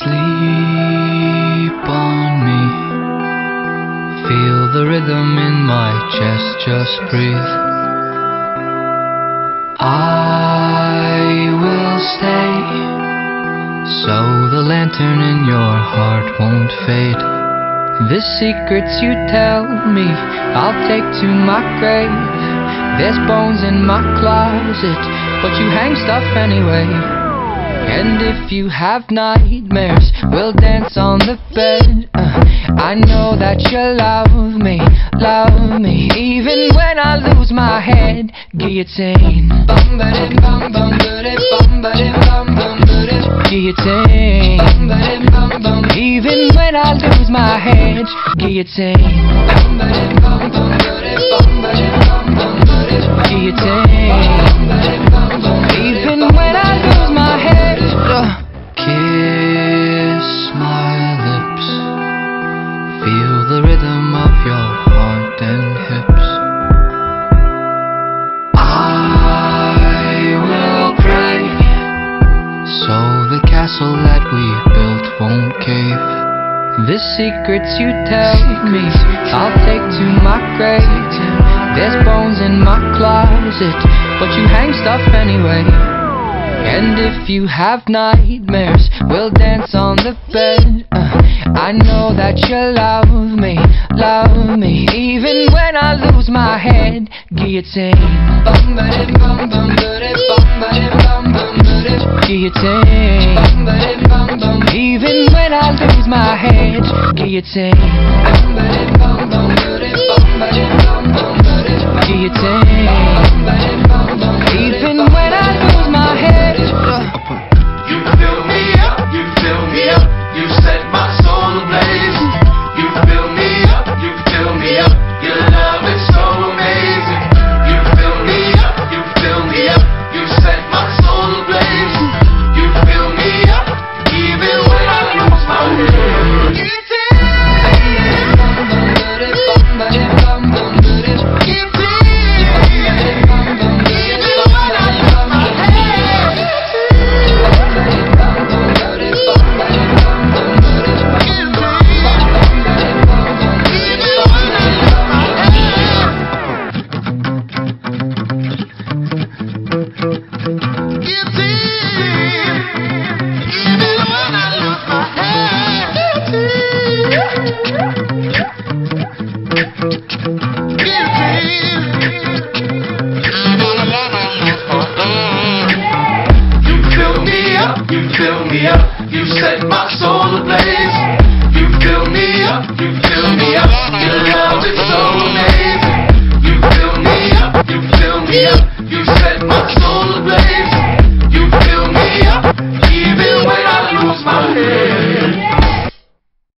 Sleep on me. Feel the rhythm in my chest, just breathe. I will stay so the lantern in your heart won't fade. The secrets you tell me, I'll take to my grave. There's bones in my closet, but you hang stuff anyway. And if you have nightmares, we'll dance on the bed. Uh, I know that you love me, love me, even when I lose my head. Guillotine. Bum ba-dim, bum bum bum ba-dim, bum bum. Bum ba-dim, bum bum. Even when I lose my head. Guillotine. Bum ba-dim, bum bum bum ba-dim, bum bum. Guillotine. Castle that we built won't cave. The secrets you tell me, I'll take to my grave. There's bones in my closet, but you hang stuff anyway. And if you have nightmares, we'll dance on the bed. Uh, I know that you love me, love me, even when I lose my head. Guillotine. Bum when I lose my head. Guillotine. Bum up, you fill me up, you set my soul ablaze. You fill me up, you fill me up,